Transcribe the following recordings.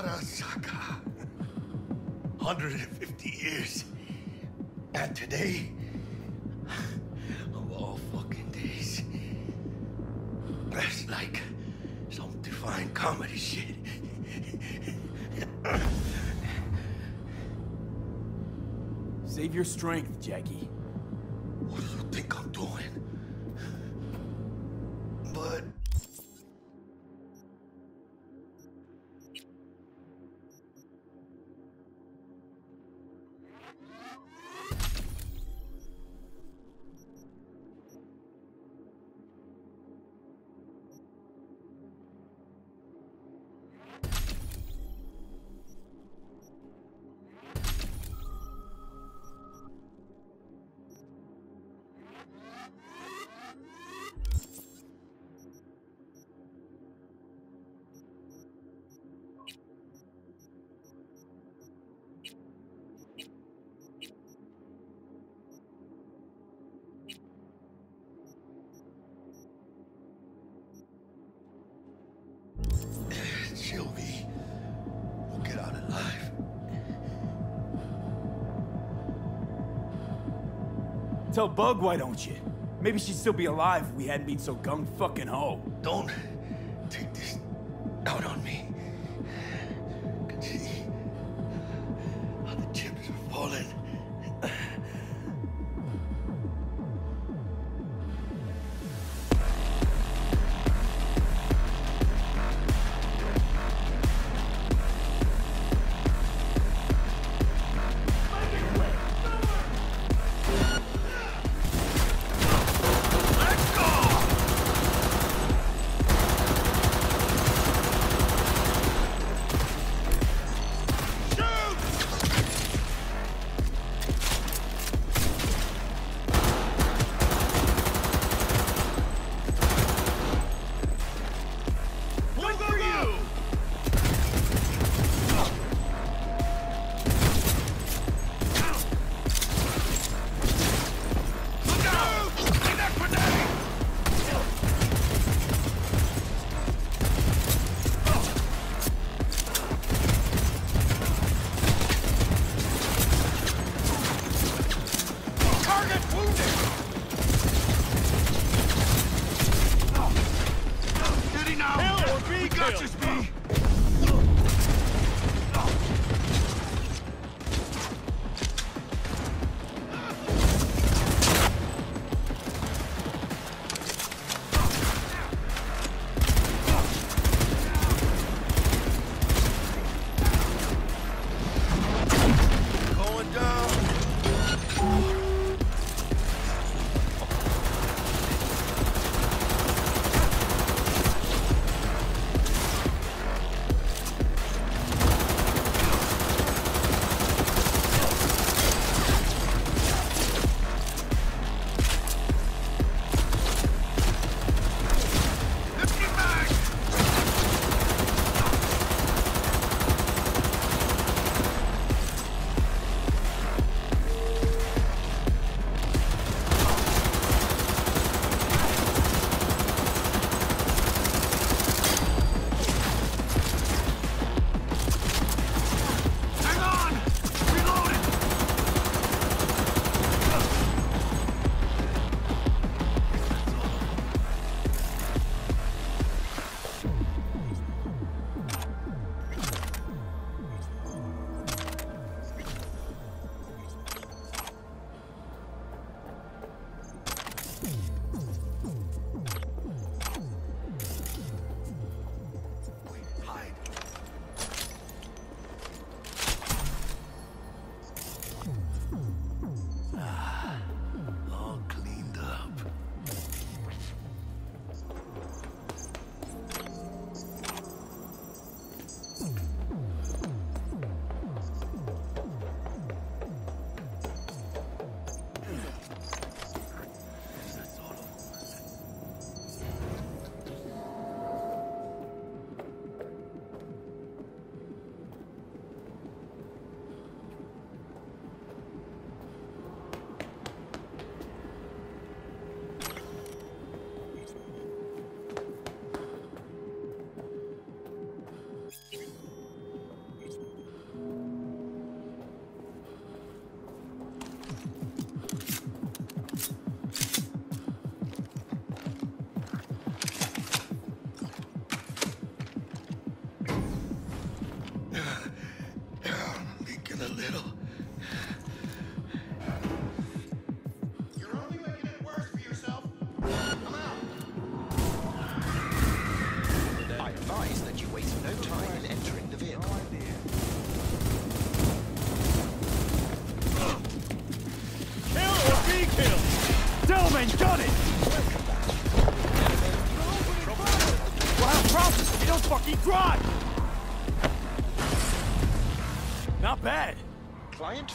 Arasaka. 150 years. And today, of all fucking days, that's like some divine comedy shit. Save your strength, Jackie. Sylvie Tell Bug, why don't you? Maybe she'd still be alive if we hadn't been so gung fucking ho. Don't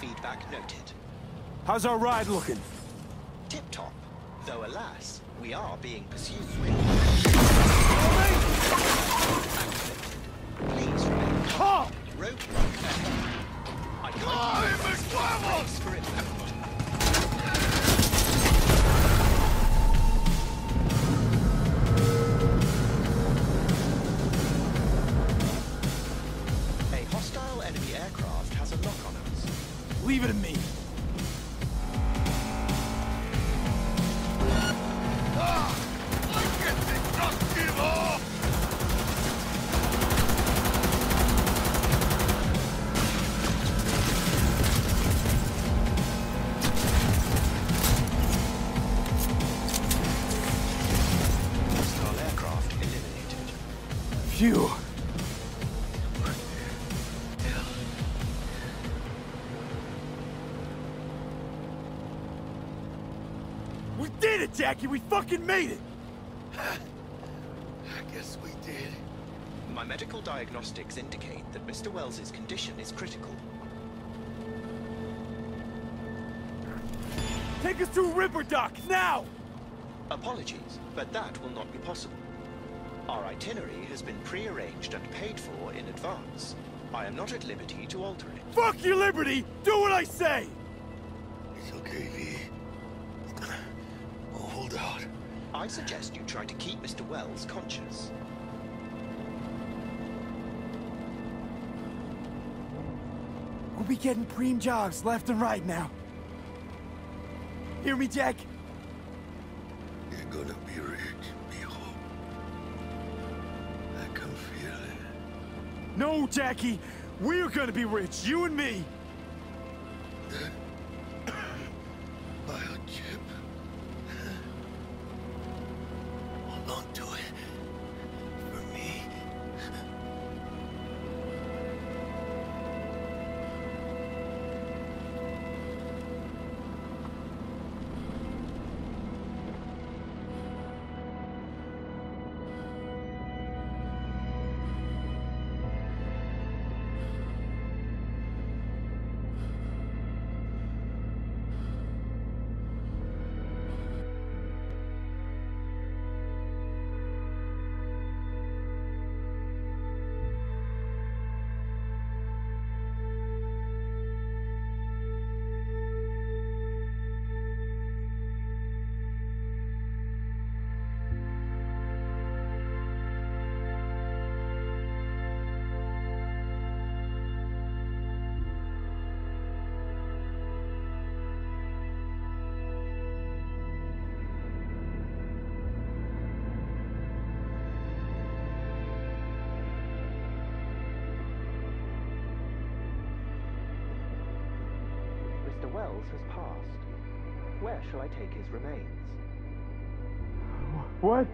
Feedback noted. How's our ride looking? Tip-top. Though alas, we are being pursued. Phew. We did it, Jackie! We fucking made it! I guess we did. My medical diagnostics indicate that Mr. Wells's condition is critical. Take us to River Dock, now! Apologies, but that will not be possible. Our itinerary has been pre-arranged and paid for in advance. I am not at liberty to alter it. Fuck your liberty! Do what I say! It's okay, V. Oh, hold out. I suggest you try to keep Mr. Wells conscious. We'll be getting preem jobs left and right now. Hear me, Jack? No, Jackie! We're gonna be rich, you and me! Wells has passed. Where shall I take his remains? What?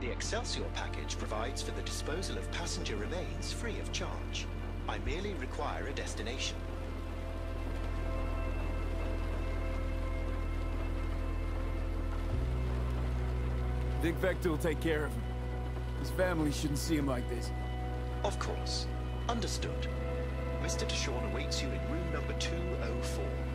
The Excelsior package provides for the disposal of passenger remains free of charge. I merely require a destination. Think Vektor will take care of him. His family shouldn't see him like this. Of course. Understood. Mr. DeShawn awaits you in room number 204.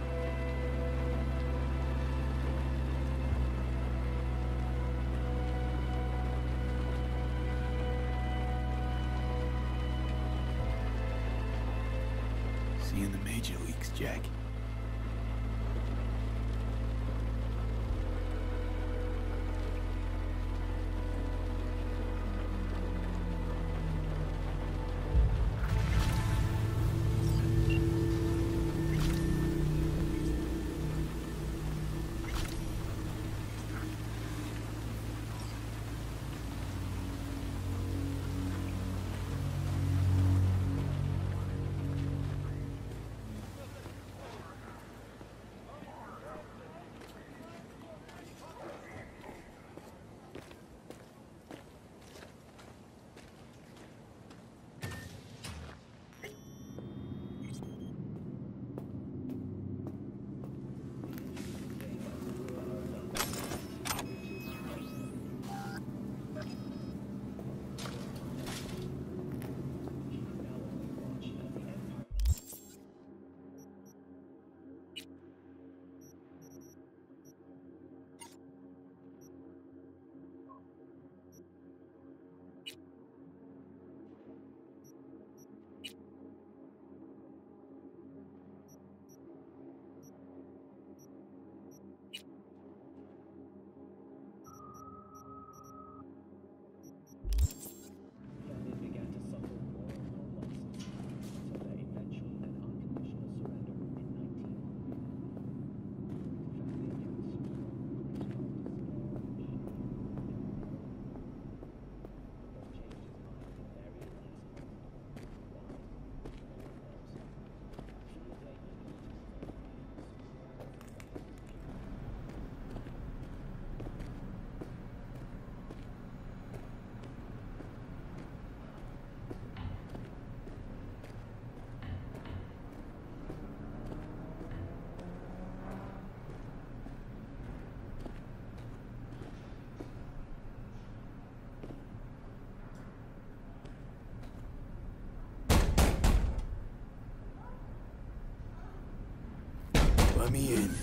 Let me in.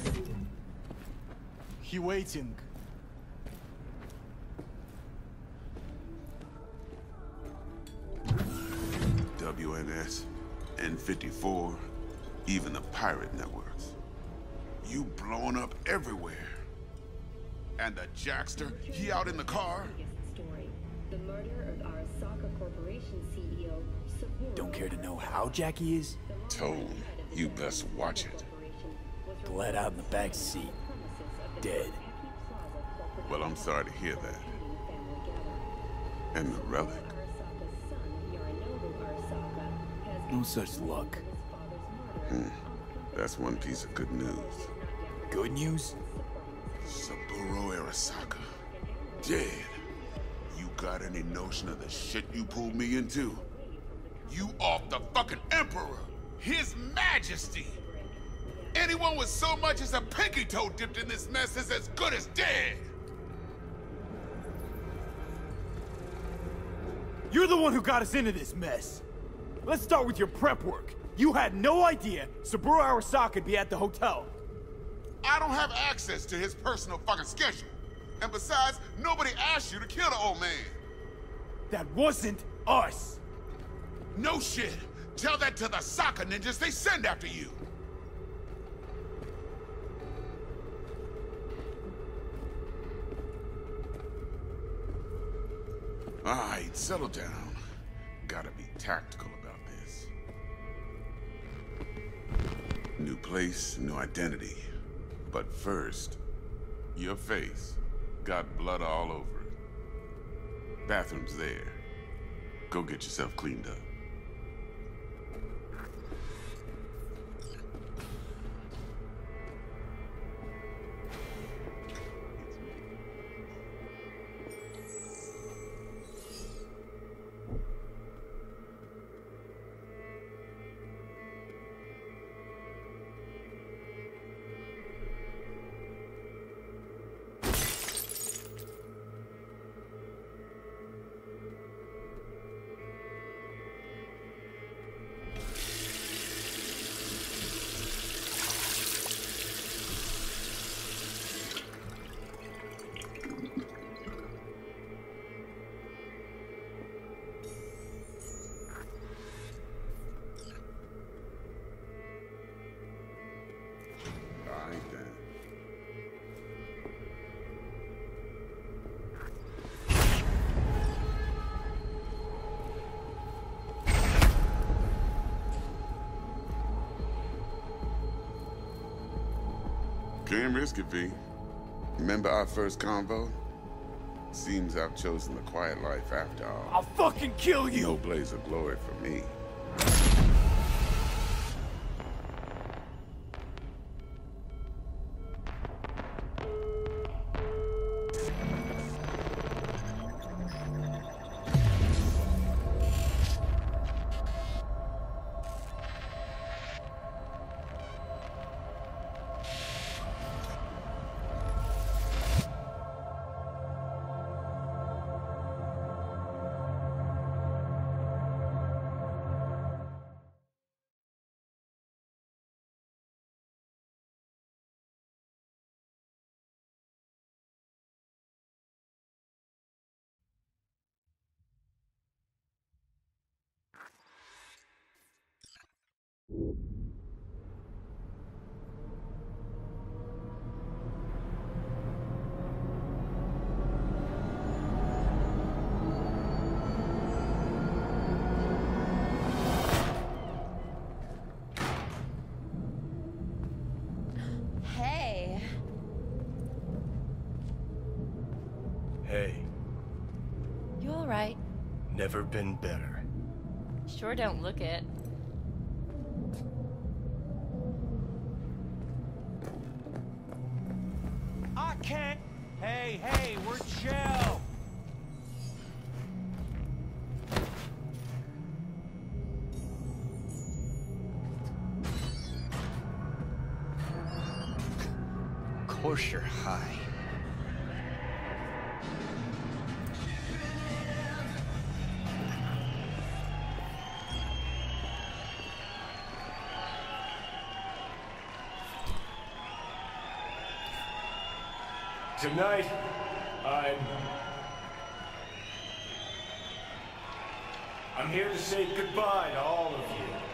He waiting. WNS, N54, even the pirate networks. You blowing up everywhere. And the Jackster, he out in the car? The murder of Arasaka Corporation CEO Don't care to know how Jackie is? Tone, you best watch it. Bled out in the back seat. Dead. Well, I'm sorry to hear that. And the relic? No such luck. Hmm. That's one piece of good news. Good news? Saburo Arasaka. Dead. You got any notion of the shit you pulled me into? You off the fucking Emperor! His Majesty! Anyone with so much as a pinky toe dipped in this mess is as good as dead! You're the one who got us into this mess. Let's start with your prep work. You had no idea Saburo Arasaka would be at the hotel. I don't have access to his personal fucking schedule. And besides, nobody asked you to kill the old man. That wasn't us. No shit. Tell that to the soccer ninjas they send after you. All right, settle down. Gotta be tactical about this. New place, new identity. But first, your face got blood all over it. Bathroom's there. Go get yourself cleaned up. Can't risk it, V. Remember our first convo? Seems I've chosen the quiet life after all. I'll fucking kill you. No blaze of glory for me. Never been better. Sure don't look it. Hey, hey, we're chill. Of course you're high. Tonight, I'm... I'm here to say goodbye to all of you.